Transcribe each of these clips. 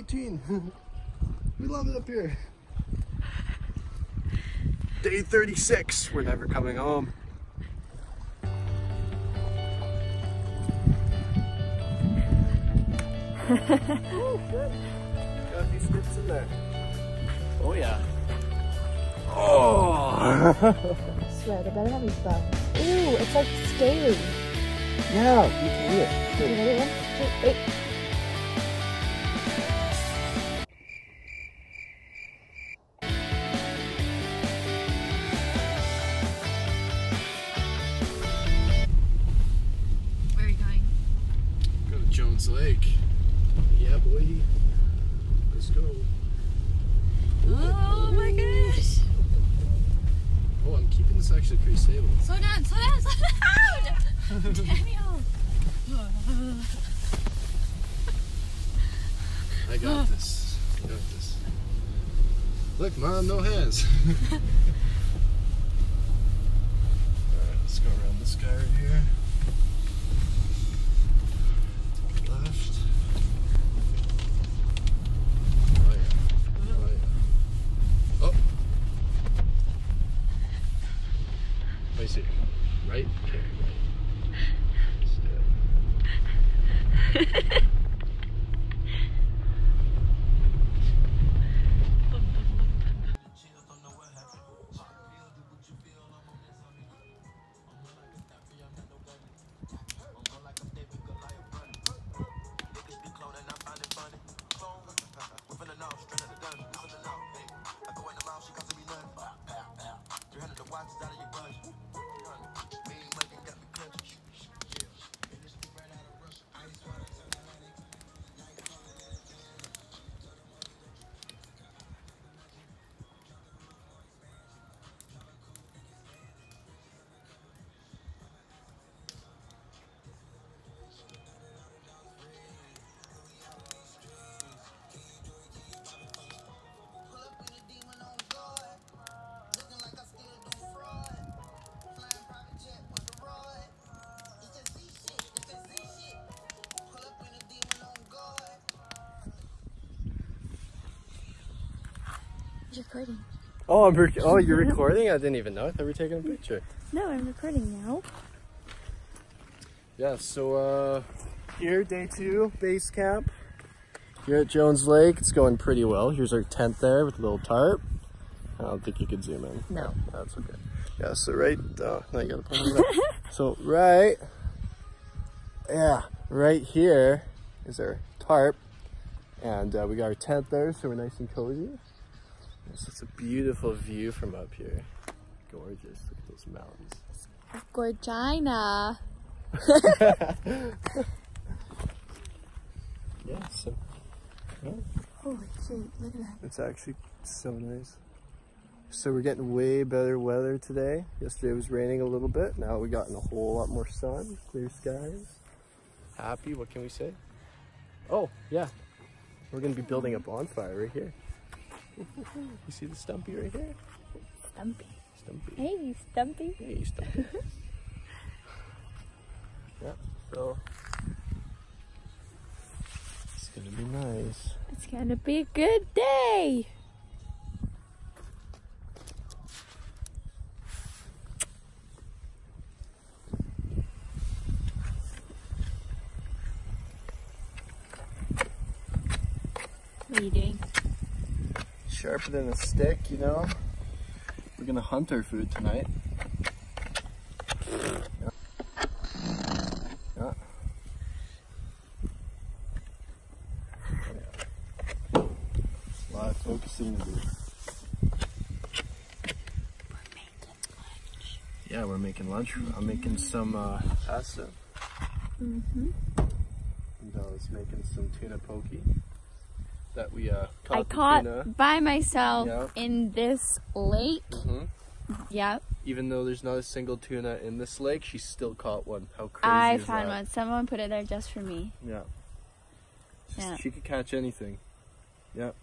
18. we love it up here. Day 36. We're never coming home. Got these strips in there. Oh yeah. Oh. Swear, they better have these bugs. Ooh, it's like scaly. yeah, you can eat it. You ready? One, two, eight. Slow down, slow down, slow down! Daniel! I got this. I got this. Look, mom, no hands. recording. Oh, I'm rec- oh, you're recording? I didn't even know. I thought we were taking a picture. No, I'm recording now. Yeah, so uh, here, day two, base camp. Here at Jones Lake, it's going pretty well. Here's our tent there with a little tarp. I don't think you could zoom in. No. That's okay. Yeah, so right, uh, now you gotta put it up. So right, yeah, right here is our tarp. And uh, we got our tent there, so we're nice and cozy. It's just a beautiful view from up here. Gorgeous, look at those mountains. Gorgina. Yeah, so yeah, Holy shit, look at that. it's actually so nice. So we're getting way better weather today. Yesterday it was raining a little bit. Now we gotten a whole lot more sun, clear skies. Happy, what can we say? Oh, yeah. We're gonna be building a bonfire right here. You see the stumpy right here? Stumpy. Stumpy. Hey, Stumpy. Hey, stumpy. yeah, so it's gonna be nice. It's gonna be a good day. What are you doing? Sharper than a stick, you know? We're gonna hunt our food tonight. Yeah. Yeah. Yeah. A lot of focusing to do. Yeah, we're making lunch. I'm making some uh, pasta. Mm-hmm. And I was making some tuna poke that we uh, caught. I caught tuna. by myself Yeah. in this lake. Mhm. Yep. Even though there's not a single tuna in this lake, she still caught one. How crazy I found that? one. Someone put it there just for me. Yeah. Yeah. She could catch anything. Yep.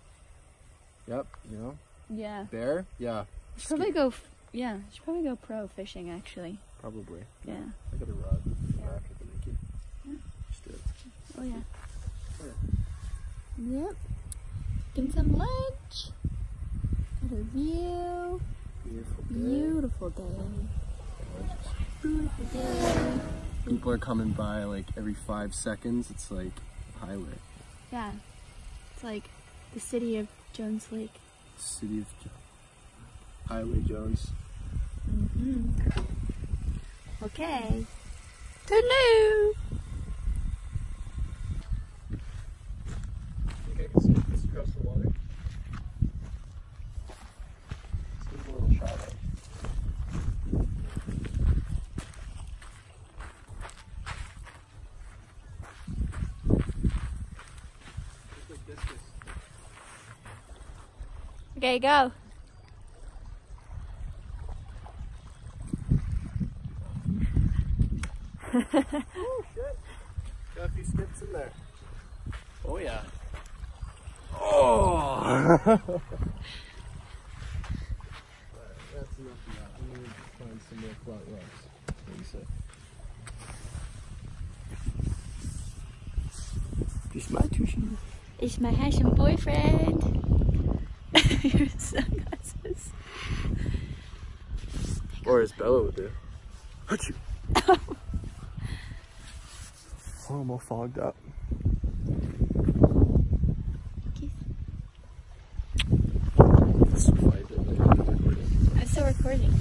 Yep. You know, Yeah. bear. Yeah. Should probably go. F- yeah. Should probably go pro fishing actually. Probably. Yeah. I got a rod. Yeah. Can make it. Just do it. Oh yeah. Oh, Yep. Making some lunch. Got a view. Beautiful day. Beautiful day. Beautiful day. People are coming by like every five seconds. It's like highway. Yeah. It's like the city of Jones Lake. City of Jo- Highway Jones. Mm-hmm. Okay. Toodaloo! Okay, so this across the water. Let's give a little shot at it. Just like discus. Okay, go. Oh shit! Got a few skips in there. Oh yeah. Oh! That's enough of that. I'm gonna find some more flat rocks. What do you say? Just my tushy. It's my handsome boyfriend. Your sunglasses. Or as Bella would do. Achoo. oh, I'm all fogged up. Let's find it later in the recording. I'm still recording.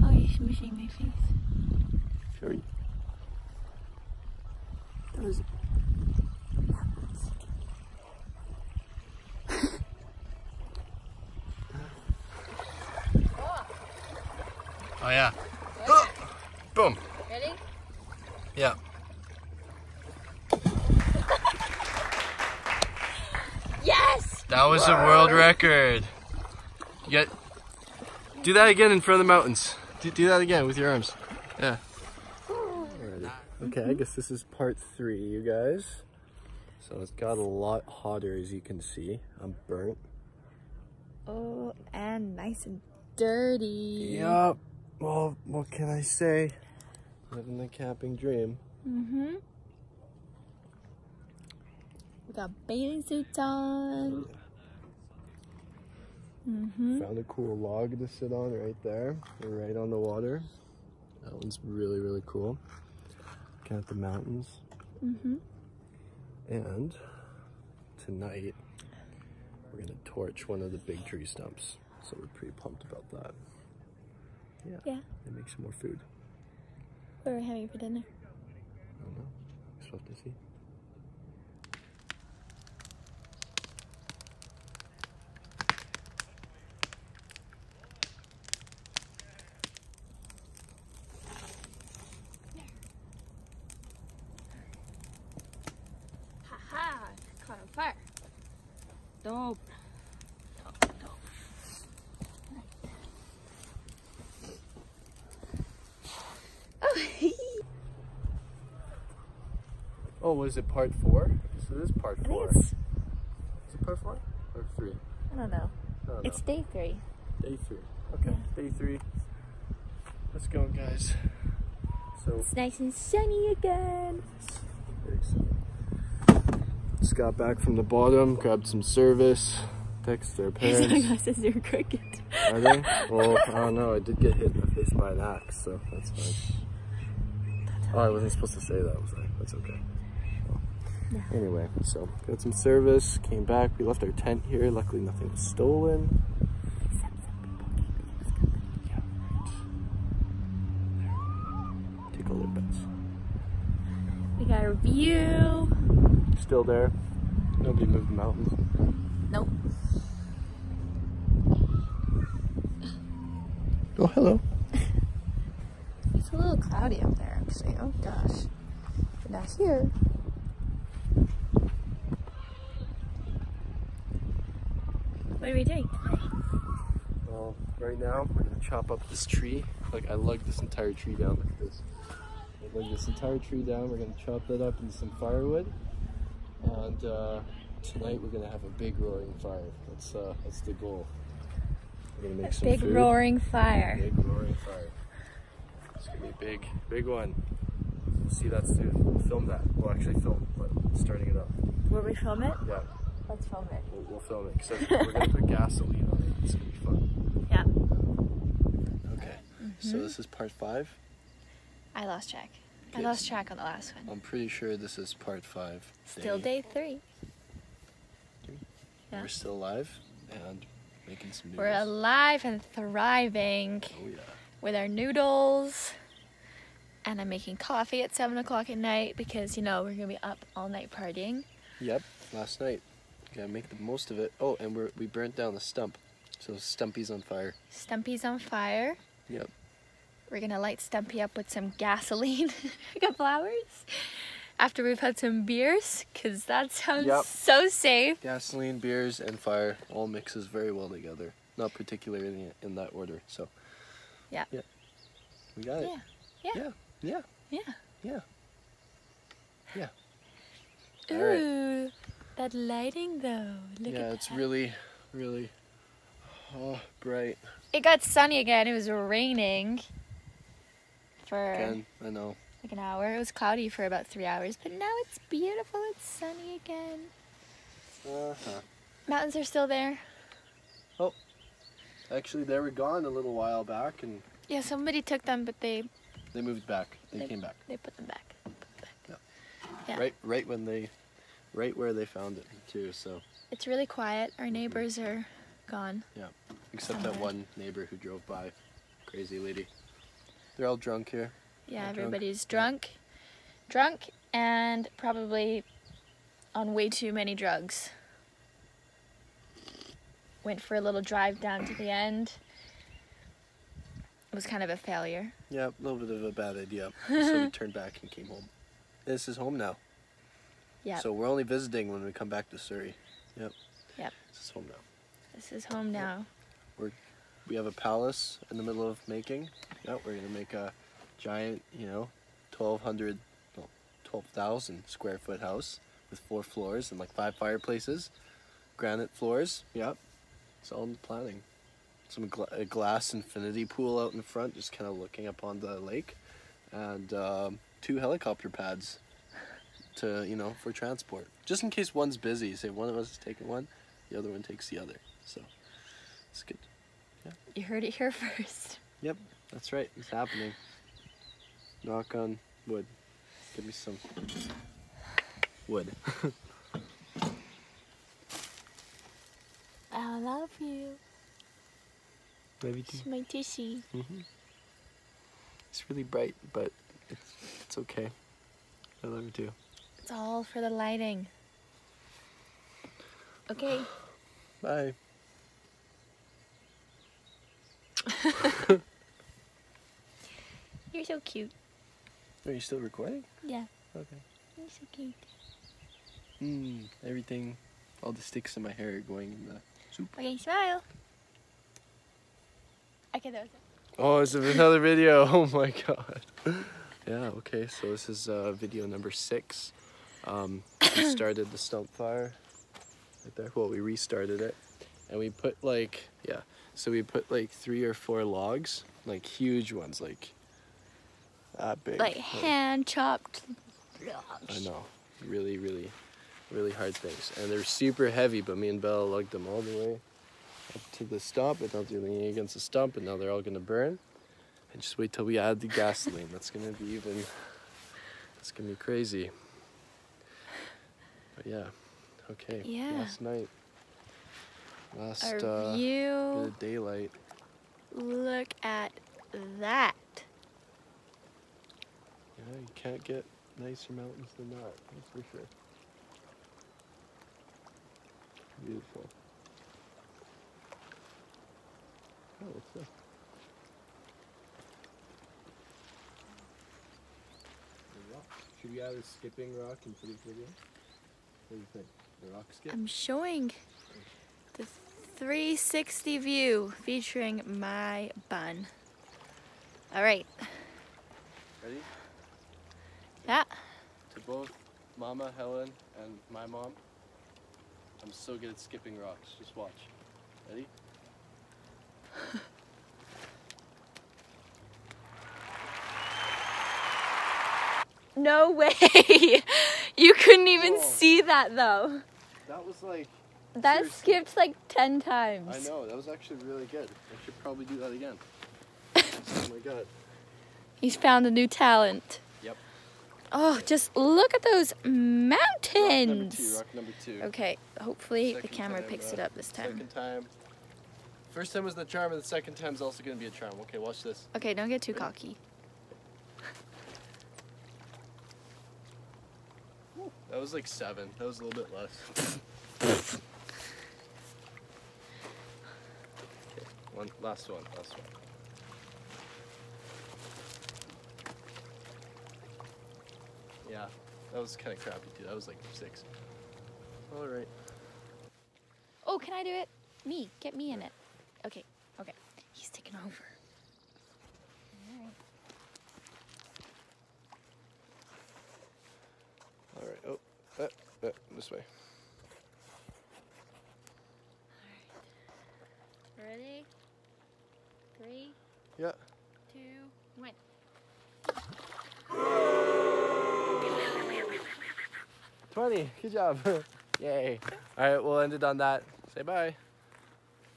Oh, you're smushing my face. Sure. That was Oh yeah. Boom. Ready? Yeah. Yes! That was a world record. You get do that again in front of the mountains. Do, do that again with your arms. Yeah. Okay, I guess this is part three, you guys. So it's got a lot hotter as you can see. I'm burnt. Oh, and nice and dirty. Yup. Well, what can I say? Living the camping dream. Mm-hmm. We got bathing suits on. Mm-hmm. Found a cool log to sit on right there. Right on the water. That one's really, really cool. Looking at the mountains. Mm-hmm. And tonight, we're gonna torch one of the big tree stumps. So we're pretty pumped about that. Yeah. Yeah. And make some more food. What are we having for dinner? I don't know. We'll have to see. Haha! Caught on fire. Dope. Oh, Oh, was it part four? So this is part I four. think it's, Is it part four? Or three? I don't know. I don't It's know. day three. Day three. Okay, day three. Let's go, guys. So, It's nice and sunny again. very excited. Just got back from the bottom, grabbed some service, texted their Your parents. sunglasses are crooked. Are they? Well, I don't know. I did get hit in the face by an axe, so that's fine. Oh, I wasn't supposed to say that, was I? That's okay. No. Anyway, so got some service, came back. We left our tent here. Luckily, nothing was stolen. Yeah, right. Take all their bets. We got a view. Still there. Nobody moved the mountains. Nope. Oh, hello. It's a little cloudy up there, actually. Oh gosh. But not here. What are we doing today? Well, right now we're gonna chop up this tree. Like I lugged this entire tree down. Look at this. I lugged this entire tree down. We're gonna chop that up into some firewood, and uh, tonight we're gonna have a big roaring fire. That's uh, that's the goal. We're gonna make some Big food. roaring fire. Big roaring fire. It's gonna be a big, big one. see that soon. We'll film that. We'll actually film, but starting it up. Will we film it? Yeah, Let's film it. we'll, we'll film it. Cause we're gonna put gasoline on it. It's gonna be fun. Yeah. Okay. So this is part five. I lost track. I lost track on the last one. I'm pretty sure this is part five. Still day three. Yeah. We're still alive and making some noodles. We're alive and thriving Oh yeah. with our noodles. And I'm making coffee at 7 o'clock at night because, you know, we're going to be up all night partying. Yep. Last night. Gotta make the most of it. Oh, and we're we burnt down the stump, so Stumpy's on fire. Stumpy's on fire. Yep. We're going to light Stumpy up with some gasoline a couple hours after we've had some beers because that sounds Yep. so safe. Gasoline, beers, and fire all mixes very well together. Not particularly in that order. So. Yeah. Yeah. We got it. Yeah. Yeah. Yeah. Yeah. Yeah. Yeah. All right. Ooh, that lighting though. Look yeah, at it's that. really, really, oh, bright. It got sunny again. It was raining for Again, I know. like an hour. It was cloudy for about three hours, but now it's beautiful. It's sunny again. Uh-huh. Mountains are still there. Oh, actually, they were gone a little while back, and Yeah, somebody took them, but they they moved back. They They- came back. they put them back. Put them back. Yeah. Yeah. Right, right when they, right where they found it too. So, It's really quiet. Our mhm. neighbors are gone. Yeah, except that one neighbor who drove by, crazy lady. They're all drunk here. Yeah, drunk. everybody's drunk, drunk, and probably on way too many drugs. Went for a little drive down to the end. It was kind of a failure. Yeah, a little bit of a bad idea. so we turned back and came home. This is home now. Yeah. So we're only visiting when we come back to Surrey. Yep. Yep. This is home now. This is home now. We're we have a palace in the middle of making. Yeah, we're gonna make a giant, you know, 1,200, no, 12,000 square foot house with four floors and like five fireplaces, granite floors. Yep, it's all in the planning. Some gla- a glass infinity pool out in the front, just kind of looking upon the lake, and um, two helicopter pads to you know for transport, just in case one's busy. Say one of us is taking one, the other one takes the other. So it's good. You heard it here first. Yep, that's right. It's happening. Knock on wood. Give me some wood. I love you. Maybe It's my tissy. hmm It's really bright, but it's it's okay. I love you too. It's all for the lighting. Okay. Bye. You're so cute. Are you still recording? Yeah. Okay. You're so cute. Hmm. Everything, all the sticks in my hair are going in the soup. Okay, smile. Okay, that was it. Oh, it's another video. Oh my god. Yeah, okay, so this is uh, video number six. Um, we started the stump fire right there. Well, we restarted it. And we put like, yeah, so we put like three or four logs, like huge ones, like that big. Like hand chopped logs. I know. Really, really, really hard things. And they're super heavy, but me and Bella lugged them all the way up to the stump, and now they're leaning against the stump, and now they're all gonna burn. And just wait till we add the gasoline. That's gonna be even. That's gonna be crazy. But yeah, okay. Yeah. Last night. Last Our uh, bit view. of daylight. Look at that. Yeah, you can't get nicer mountains than that. That's for sure. Beautiful. Oh, what's this? Should we add a skipping rock into this video? What do you think? The rock skip? I'm showing the 360 view featuring my bun. All right. Ready? Yeah. To both Mama Helen and my mom, I'm so good at skipping rocks. Just watch. Ready? No way. you couldn't even see that though. That was like, That Seriously. skipped like 10 times. I know, that was actually really good. I should probably do that again. oh my god. He's found a new talent. Yep. Oh, just look at those Rock number two, mountains. rock number two. Okay, hopefully the camera time, picks uh, it up this time. Second time. First time was the charm, and the second time's also gonna be a charm. Okay, watch this. Okay, don't get too cocky. That was like seven. That was a little bit less. okay, one last one. Last one. Yeah, that was kind of crappy too. That was like six. All right. Oh, can I do it? Me, get me in it. Okay, okay. He's taking over. Alright. All right. Oh, uh, uh, this way. Ready? Three, Yeah. two, one. Twenty. Good job. Yay. All right, we'll end it on that. Say bye.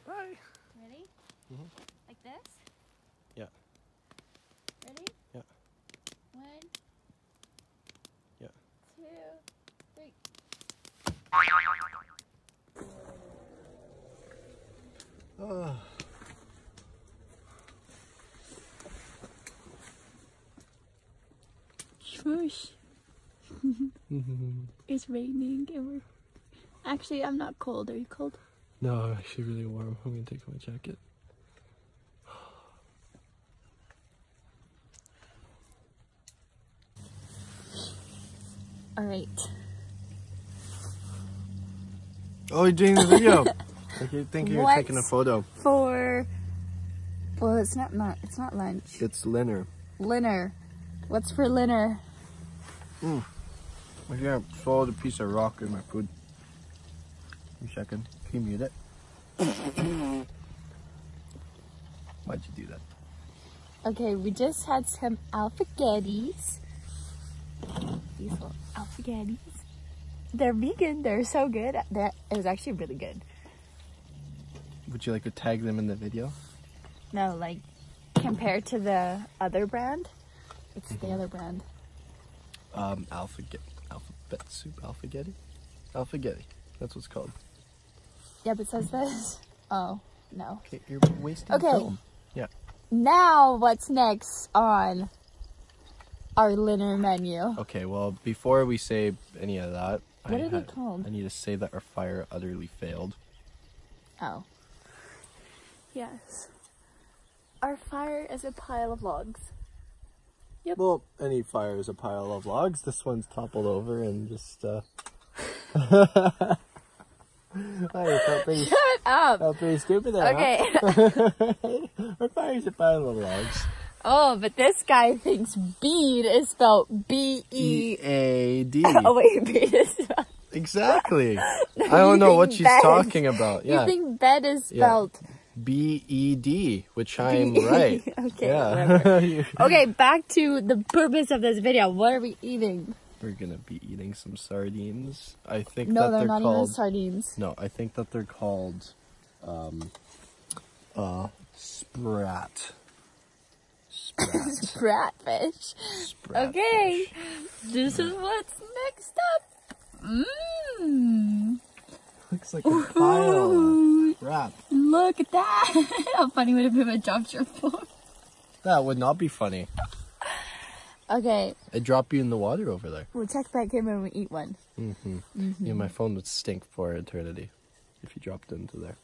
Bye. Ready? Mhm. Like this? Yeah. Ready? Yeah. One. Yeah. Two, three. Oh. Swoosh. It's raining and we're actually I'm not cold. Are you cold? No, I'm actually really warm. I'm gonna take off my jacket. Alright. Oh, you're doing the video. I keep thinking you're taking a photo. For well it's not not it's not lunch. It's Linner. Linner. What's for dinner? Linner? Hmm. I can't swallow the piece of rock in my food. You second. Can you mute it? Why'd you do that? Okay, we just had some alphagettis. These little alphagettis. They're vegan. They're so good. They're, it was actually really good. Would you like to tag them in the video? No, like compared to the other brand, it's the other brand. Um, alphabet, alphabet soup, alphagetti, alphagetti. That's what's called. Yep, it says this. Oh no. Okay, you're wasting Okay. film. Now, what's next on our Linner menu? Okay, well, before we say any of that, What I are they called? I need to say that our fire utterly failed. Oh. Yes. Our fire is a pile of logs. Yep. Well, any fire is a pile of logs. This one's toppled over and just, uh... I felt pretty, Shut up! felt pretty stupid there, Okay. huh? Our fire's a pile of logs. Oh, but this guy thinks bead is spelled B E. E-A-D. Oh wait, bead is spelled. Exactly. I don't know what she's bed. talking about. Yeah. You think bed is Yeah. spelled? B-E-D, which I'm right. okay. Yeah. Okay, back to the purpose of this video. What are we eating? We're gonna be eating some sardines. I think No, that they're they're, not called. even sardines. No, I think that they're called um uh sprat. Sprat. Bratfish. sprat Okay, this is what's next up. Mmm. Looks like a pile of crap. Look at that. How funny would it be if I dropped your phone? That would not be funny. Okay, I'd drop you in the water over there. we'll check back in when we eat one. Mm-hmm. Yeah, my phone would stink for eternity if you dropped into there.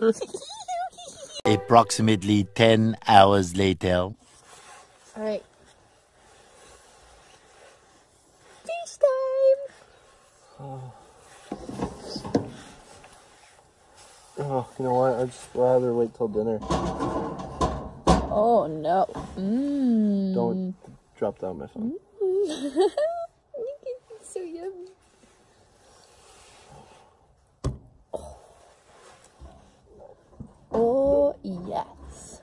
Approximately 10 hours later. Alright. Fish time! Oh. oh, you know what? I'd just rather wait till dinner. Oh no. Mmm. Don't drop down my phone. so yummy. Oh, yes.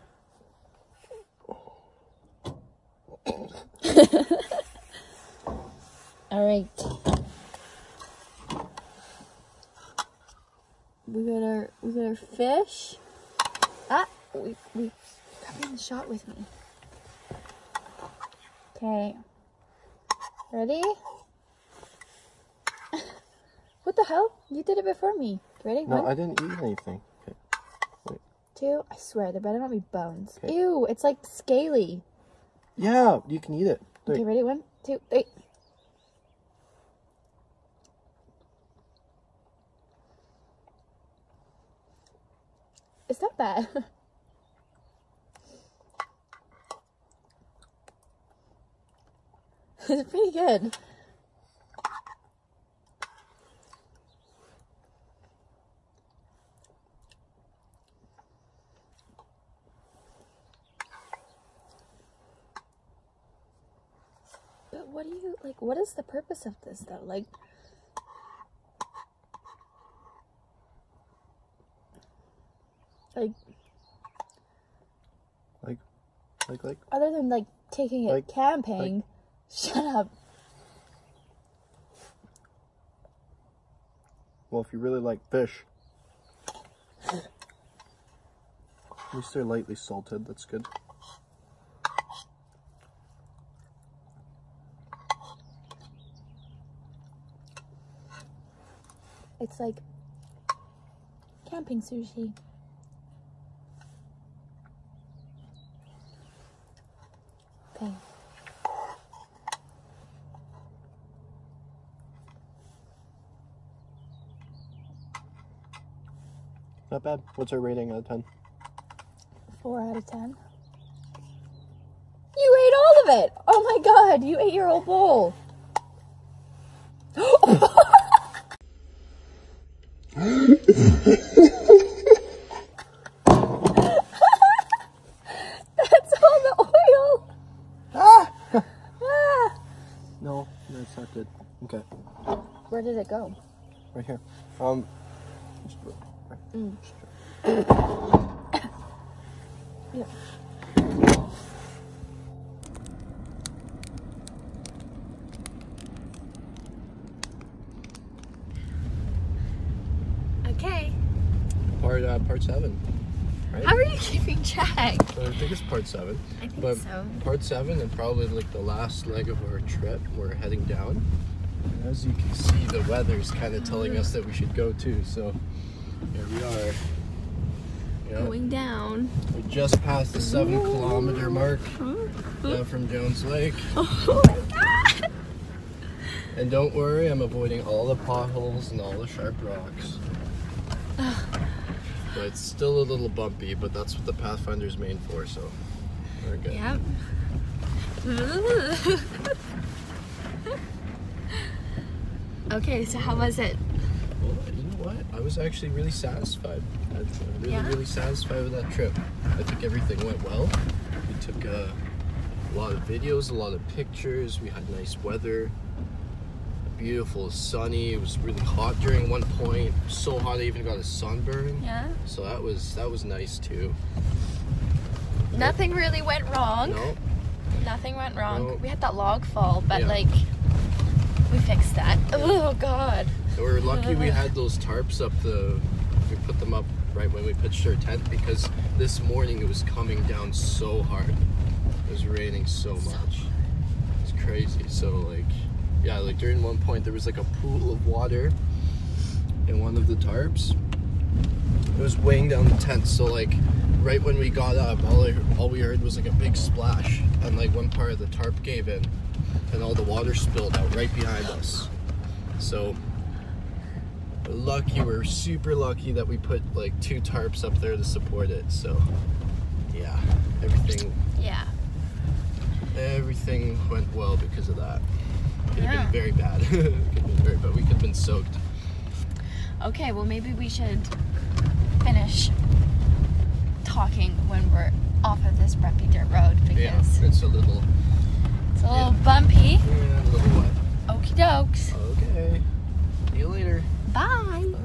All right. We got our we got our fish. Ah, we we come in the shot with me. Okay. Ready? what the hell? You did it before me. Ready? No, One, I didn't eat anything. Okay. two. I swear, there better not be bones. Okay. Ew, it's like scaly. Yeah, you can eat it. Okay, Three. ready? One, two, three. It's not bad. it's pretty good. But what do you like? What is the purpose of this though? Like, like Like, like, like. other than like taking it Like- camping. Shut up. Well, if you really like fish, at least they're lightly salted. That's good. It's like camping sushi. Okay. Not bad. What's our rating out of ten? Four out of ten. You ate all of it! Oh my god, you ate your whole bowl. That's all the oil! Ah! Ah! No, no, it's not good. Okay, Where did it go? right here. Um. just- Mm. Yeah. Okay. Part uh, part seven. Right? How are you keeping track? So I think it's part seven. I think But so. part seven and probably like the last leg of our trip. We're heading down. And as you can see, the weather's kind of telling us that we should go too. So here we are. Yeah, Going down. we just passed the seven kilometer mark down uh, from Jones Lake. Oh my god! And don't worry, I'm avoiding all the potholes and all the sharp rocks. but it's still a little bumpy, but that's what the Pathfinder's made for, so we're good. Yep. okay, so how was it? Well, you know what? I was actually really satisfied. I'm really, Yeah? really satisfied with that trip. I think everything went well. We took uh, a lot of videos, a lot of pictures. We had nice weather. Beautiful, sunny. It was really hot during one point. So hot, I even got a sunburn. Yeah. So that was that was nice too. Nothing really went wrong. No, Nothing went wrong. No. We had that log fall, but Yeah. like we fixed that. Oh god. We were lucky we had those tarps up the. We put them up right when we pitched our tent because this morning it was coming down so hard. It was raining so much. It's crazy. So like, yeah, like during one point there was like a pool of water in one of the tarps. It was weighing down the tent. So like, right when we got up, all I, all we heard was like a big splash, and like one part of the tarp gave in, and all the water spilled out right behind us. So lucky, we're super lucky that we put like two tarps up there to support it. So yeah, everything Yeah. everything went well because of that. Could have Yeah. been very bad. could have been very bad. We could have been soaked. Okay, well maybe we should finish talking when we're off of this bumpy dirt road because Yeah, it's a little, it's a little Yeah. bumpy. yeah, a little wet. Okie dokes. Okay. Bye.